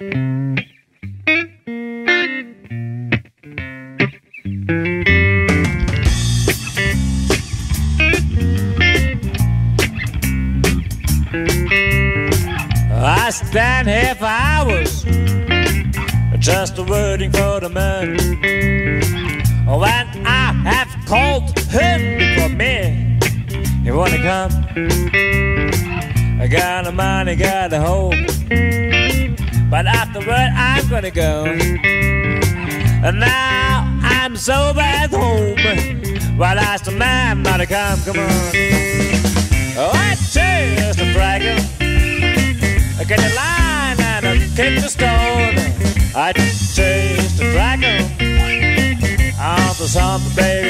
I stand here for hours just waiting for the man. When I have called him for me, he wanna come. I got the money, got the hope, but afterward I'm gonna go. And now I'm sober at home, but I still man not come. Come on. Oh, I chase the dragon. I get the line and I kick the stone. I chase the dragon. I'm the something, baby.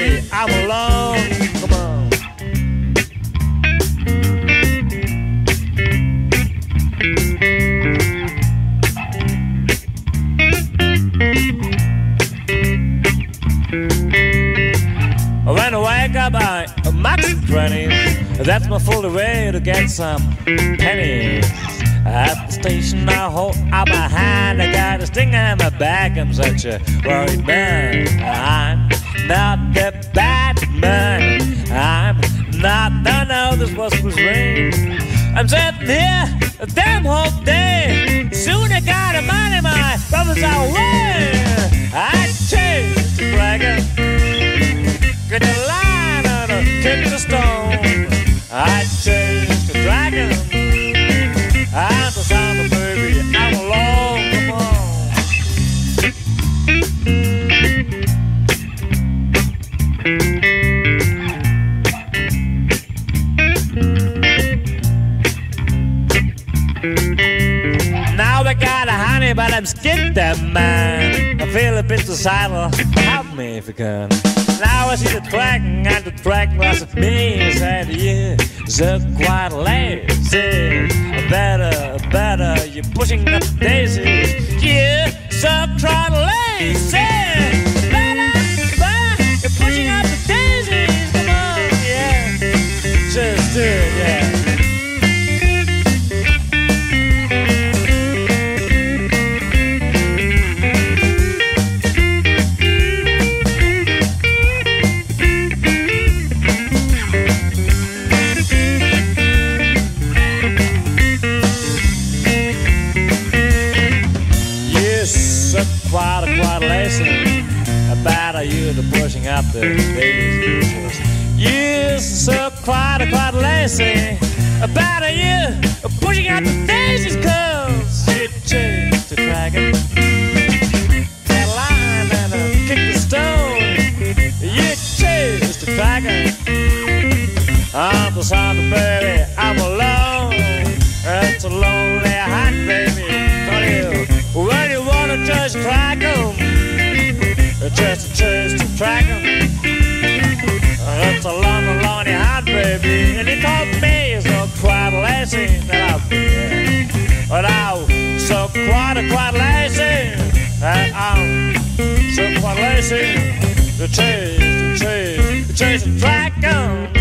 I up, I'm max 20. That's my full way to get some pennies. At the station, I hold out my hand. I got a stinger in my back. I'm such a worried man. I'm not the bad man. I'm not, no, no, this was was rain. I'm sitting here a damn whole day. Soon I got a man in my brothers are away. I got a honey, but I'm skinned that man. I feel a bit suicidal. Help me if you can. Now I see the dragon, and the dragon was at me and said, "You so quite lazy. Better, better, you're pushing up daisies. You so quite lazy. A lesson about you the pushing up the babies. Yes, so quite a quite lesson about you pushing up the daisies, cause you chased the dragon. That line and uh, kick the stone. You chased the dragon. I'm the sound of baby, I'm alone. It's a lonely hot baby. Tell you, when you wanna just track 'em, just a chase to track. It's uh, a lonely, lonely hot baby, and he told me so quite lazy that I've been. But I'm so quite, quite lazy I'm so quite lazy to chase, to chase, to chase track 'em.